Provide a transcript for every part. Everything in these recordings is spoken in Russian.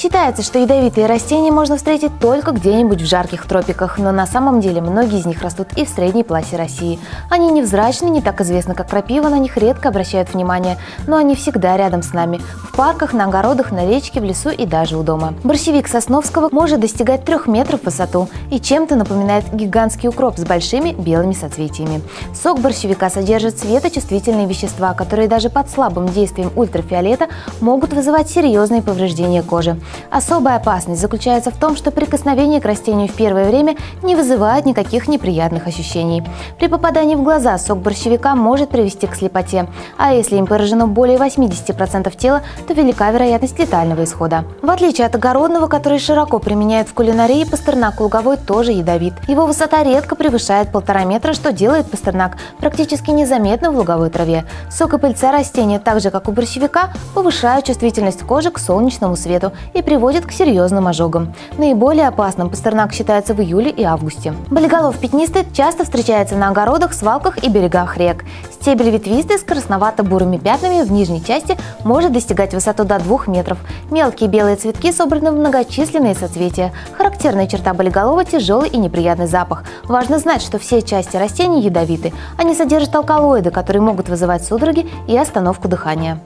Считается, что ядовитые растения можно встретить только где-нибудь в жарких тропиках, но на самом деле многие из них растут и в средней полосе России. Они невзрачны, не так известны, как крапива, на них редко обращают внимание, но они всегда рядом с нами. В парках, на огородах, на речке, в лесу и даже у дома. Борщевик сосновского может достигать трех метров в высоту и чем-то напоминает гигантский укроп с большими белыми соцветиями. Сок борщевика содержит светочувствительные вещества, которые даже под слабым действием ультрафиолета могут вызывать серьезные повреждения кожи. Особая опасность заключается в том, что прикосновение к растению в первое время не вызывает никаких неприятных ощущений. При попадании в глаза сок борщевика может привести к слепоте, а если им поражено более 80% тела, то велика вероятность летального исхода. В отличие от огородного, который широко применяют в кулинарии, пастернак луговой тоже ядовит. Его высота редко превышает полтора метра, что делает пастернак практически незаметным в луговой траве. Сок и пыльца растения, так же как у борщевика, повышают чувствительность кожи к солнечному свету и приводит к серьезным ожогам. Наиболее опасным пастернак считается в июле и августе. Болиголов пятнистый часто встречается на огородах, свалках и берегах рек. Стебель ветвистый с красновато-бурыми пятнами в нижней части может достигать высоту до 2 метров. Мелкие белые цветки собраны в многочисленные соцветия. Характерная черта болиголова – тяжелый и неприятный запах. Важно знать, что все части растений ядовиты. Они содержат алкалоиды, которые могут вызывать судороги и остановку дыхания.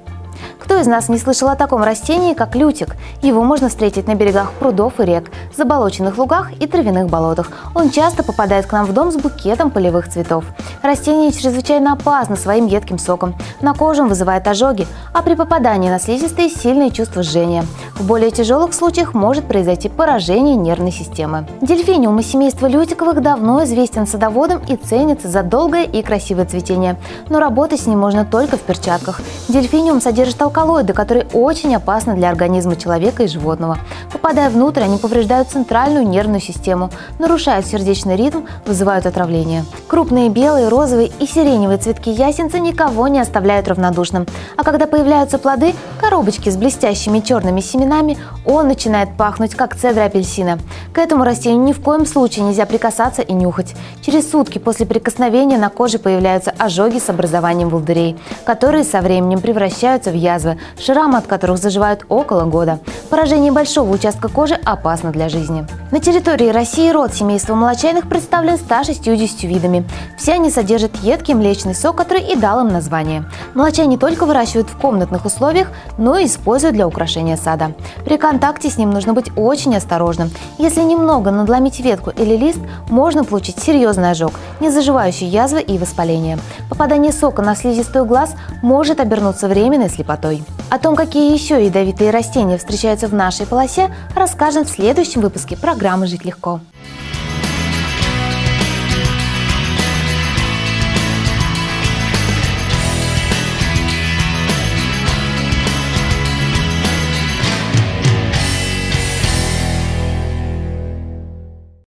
Кто из нас не слышал о таком растении, как лютик? Его можно встретить на берегах прудов и рек, заболоченных лугах и травяных болотах. Он часто попадает к нам в дом с букетом полевых цветов. Растение чрезвычайно опасно своим едким соком. На коже вызывает ожоги, а при попадании на слизистые сильные чувства жжения. В более тяжелых случаях может произойти поражение нервной системы. Дельфиниум из семейства лютиковых давно известен садоводам и ценится за долгое и красивое цветение. Но работать с ним можно только в перчатках. Дельфиниум содержит алкалоиды, которые очень опасны для организма человека и животного. Попадая внутрь, они повреждают центральную нервную систему, нарушают сердечный ритм, вызывают отравление. Крупные белые, розовые и сиреневые цветки ясенца никого не оставляют равнодушным. А когда появляются плоды, коробочки с блестящими черными семенами, он начинает пахнуть, как цедра апельсина. К этому растению ни в коем случае нельзя прикасаться и нюхать. Через сутки после прикосновения на коже появляются ожоги с образованием волдырей, которые со временем превращаются в язвы, шрамы от которых заживают около года. Поражение большого участка кожи опасно для жизни. На территории России род семейства молочайных представлен 160 видами. Все они содержат едкий млечный сок, который и дал им название. Молочай не только выращивают в комнатных условиях, но и используют для украшения сада. При контакте с ним нужно быть очень осторожным. Если немного надломить ветку или лист, можно получить серьезный ожог, незаживающие язвы и воспаление. Попадание сока на слизистую глаз может обернуться временной слепотой. О том, какие еще ядовитые растения встречаются в нашей полосе, расскажем в следующем выпуске программы «Жить легко».